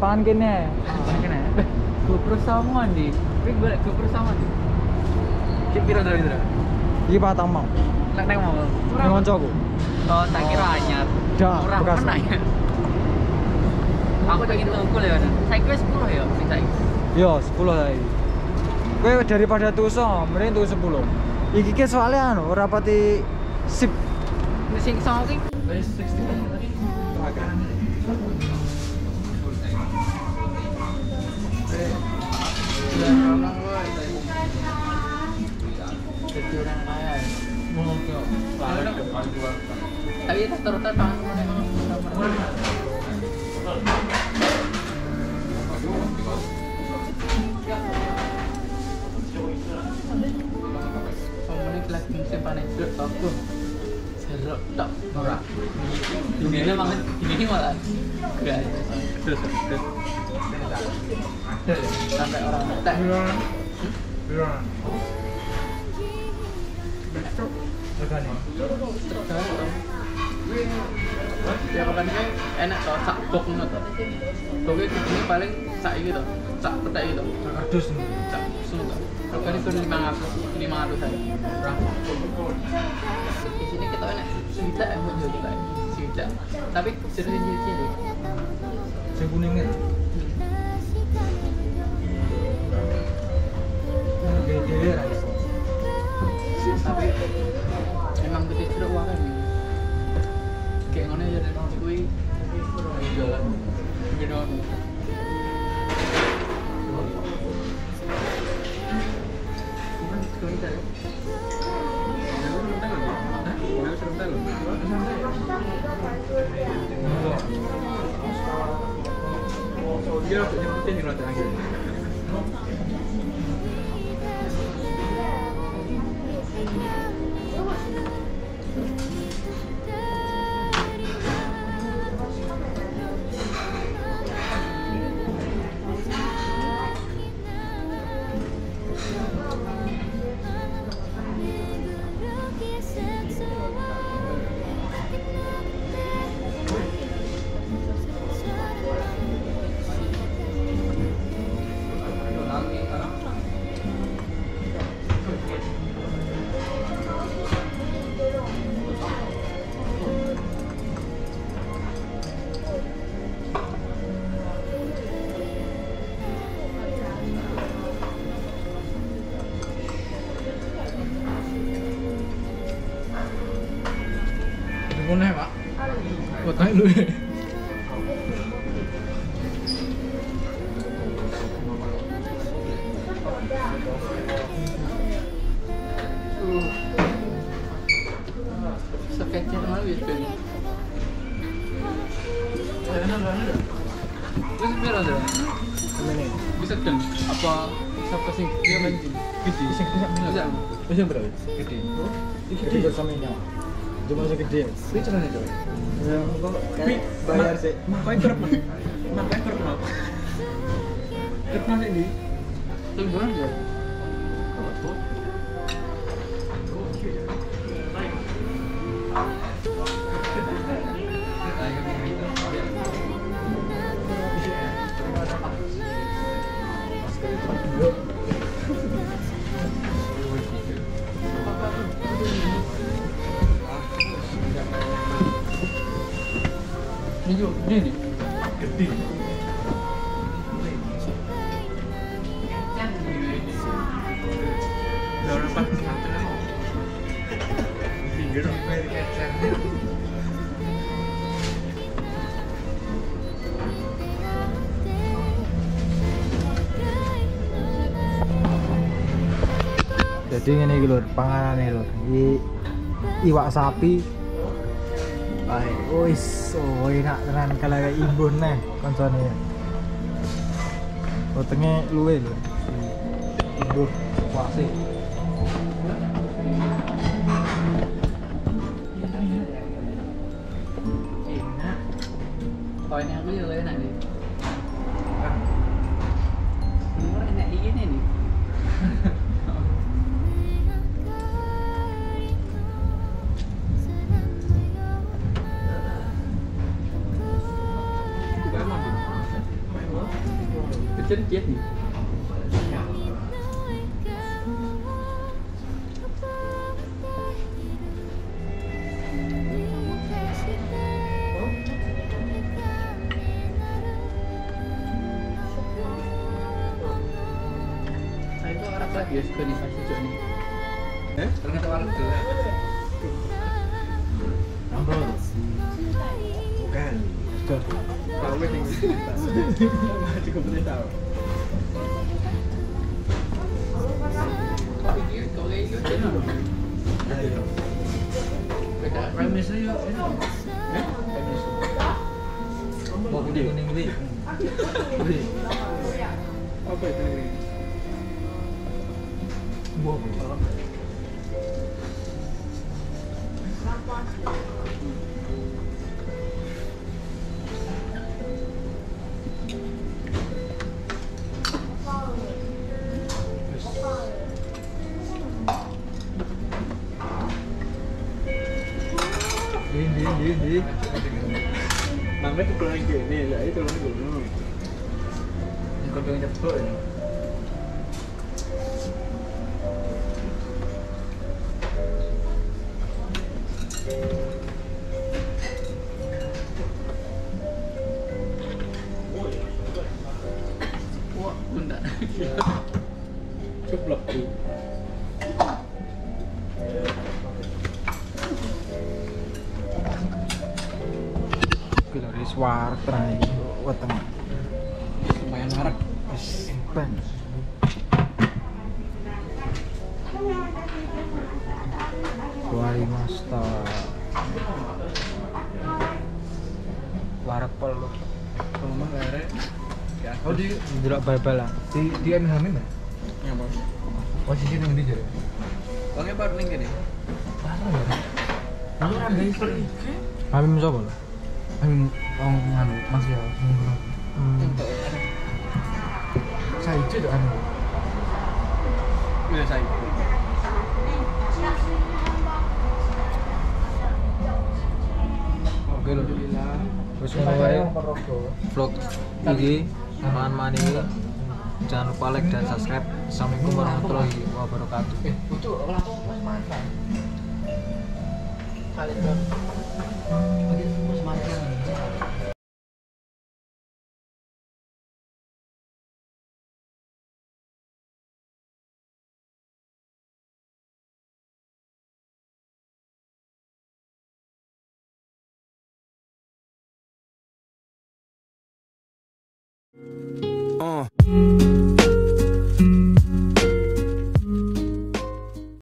Ora, pangan kene. kene. GoPro sama ndi? Kuwi golek GoPro sama ndi? Cek piro dari itu? Iki patang mau. Nek nek mau. Koncoku. Oh, tak kira anyar. Dah, Murah bekas. mana ya? Aku pengen tukul ya. Saya kira 10 ya, sing saiki. Yo, 10 saiki. Kowe daripada tuso, mending tuku 10. Iki ki soalnya anu ora pati sip. Sing sama ki Wis 60 Tapi rata-rata tangan. Mana Pemenang kelas musim panen jeruk aku jeruk tak ora ini banget ini malah. Gak terus terus. Sampai orang tak ya makanya enak tau sak bok ngono tau boknya gedenya paling sak iki tau sak petek iki tau Kardus sak sunu tau regane kur 500 500 aja di sini kita enak sejuta ya mau jual kita sejuta tapi jadi cilik sing kuningnya. Emang jeruk wae nih kayak ngono ya ngono Cuman kuwi tadi. Dia nyebutin di 给你。如果，lagi. Ngono ya, Pak. Fotonya lu. Sekecer malu ya kan. Terus biar ada. Bisa dong. Apa siapa sih dia main? Gede, sak Bisa. Wis yang berapa? Gede. Gede bersama Cuma segede. Kuwi carane, Cok. Ya, kok kayak bayar sih. Makanya kerep men. Makanya kerep men. Kerep men ini. Tuh gimana ya? Ini juga gede nih. Gede. Pinggir. Jadi ngene iki lur, panganane lur. Iki iwak sapi. Baik, wis oh enak tenan kalau kayak imbun nih koncone. Wetenge luwe lur. Imbun wasi. Enak. Oh ini aku juga enak nih. Itu ya suka di fase Joni. Eh? Ternyata gelap. Bukan. Sudah. Tahu nih. Cukup tahu. Enak. Eh? Mau kuning kuning ini. Apa itu? Buah. Di di di di. Namanya tuh pulang gini, ya itu pulang gunung. Kau pengen cepet ini. Wah, Ceplok tuh. Gila di suar terakhir. Weteng. Lumayan marak. Wis ben. Wali master. Warak pol lo. Rumah lere. Ya, Oh di jelak bal-balan. Di di Amin Hamim ya? yang bos. Posisi nang ndi jare? Oke, baru nih gini. Parah ya. Aku kan guys, Hamim sapa lo? Hamim wong anu Mas ya. Hmm. Saya itu anu. Iya saya. Alhamdulillah. Wis ngono wae. Vlog iki man-man ini jangan lupa like dan subscribe. Assalamualaikum warahmatullahi wabarakatuh. Eh, itu langsung mas makan. Kali itu. Uh.